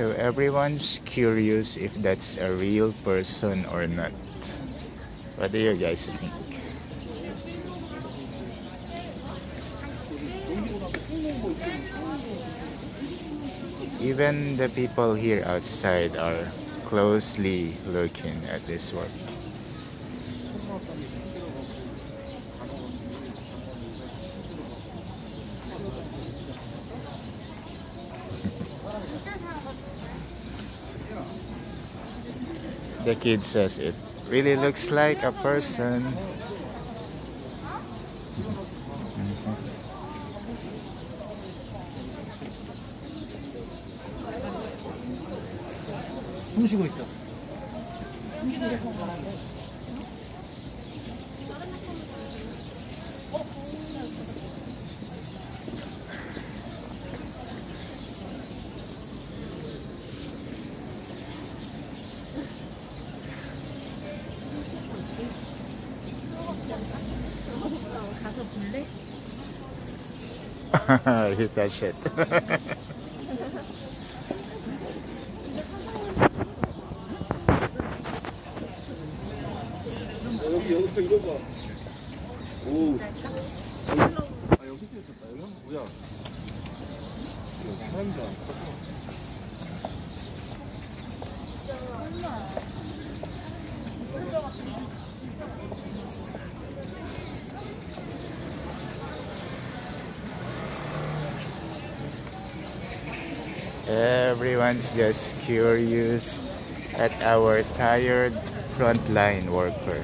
So everyone's curious if that's a real person or not. What do you guys think? Even the people here outside are closely looking at this work. the kid says it really looks like a person. 숨 쉬고 있어. 가서 볼래? Hit that shit. 여기 여기 이거 봐. 오. 아 여기 있었다. 여기 한 뭐야? 사람이다. Everyone's just curious at our tired frontline worker.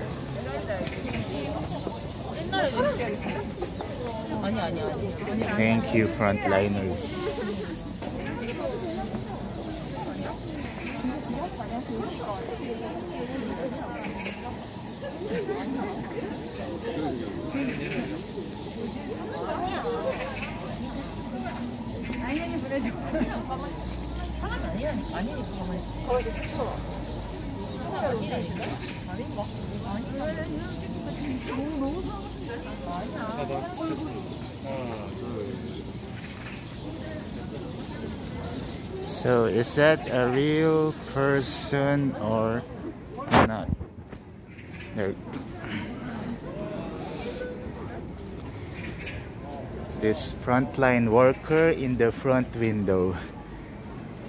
Thank you, frontliners. 아니 그래도 사람 아니라니까 아니니까 가만히. 어 이거 추워. 아니라니까? 아닌가? 아니 너무 너무 아니야. 하나, 둘. So, is that a real person or not? There. This frontline worker in the front window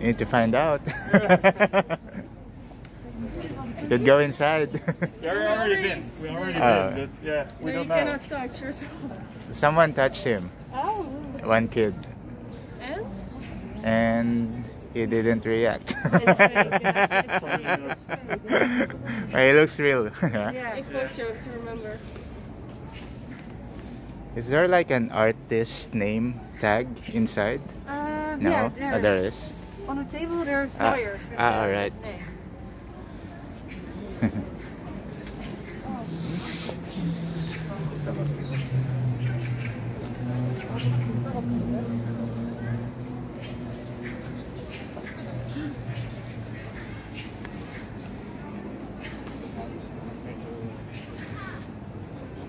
Need to find out. you Could go inside. Yeah, we already been. We already Oh. been. That's, yeah, we No, you don't know. cannot touch yourself. Someone touched him. Oh, One kid. and? And he didn't react. It's fake, yes, it's fake, it's fake. But he looks real. Yeah, a photo to remember. Is there like an artist name tag inside? Uh, No, yeah, Oh, there there is. On the table there are Ah, flyers. ah, alright.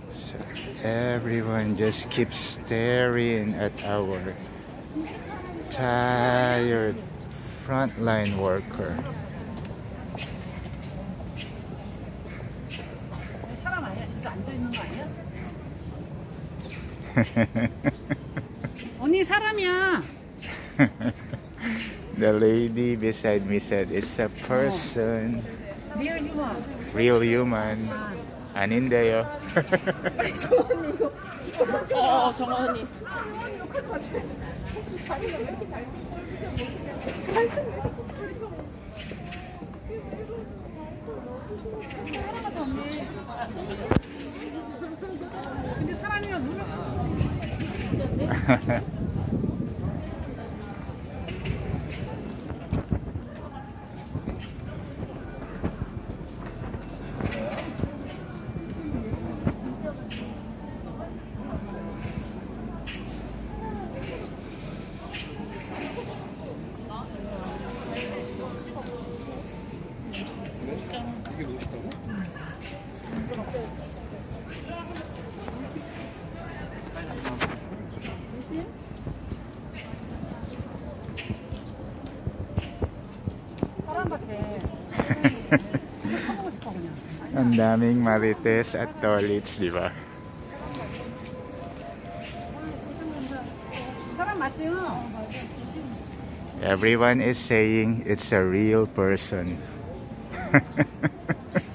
So everyone just keeps staring at our tired frontline worker. the lady beside me said it's a person. Real human. Real human. 아닌데요. 정원이 이거 어, 정원이. 근데 사람이랑 눈을 Ang daming marites at toilets, di ba? Everyone is saying it's a real person.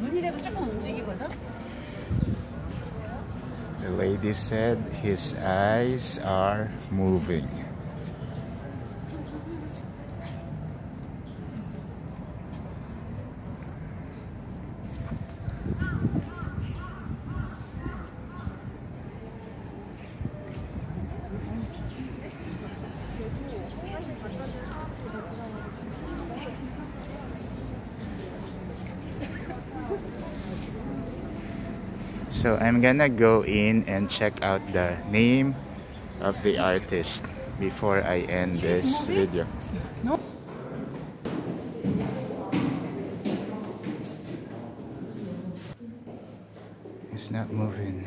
눈이라도 조금 움직이거든. The lady said his eyes are moving. So I'm gonna go in and check out the name of the artist before I end this video. It's not moving.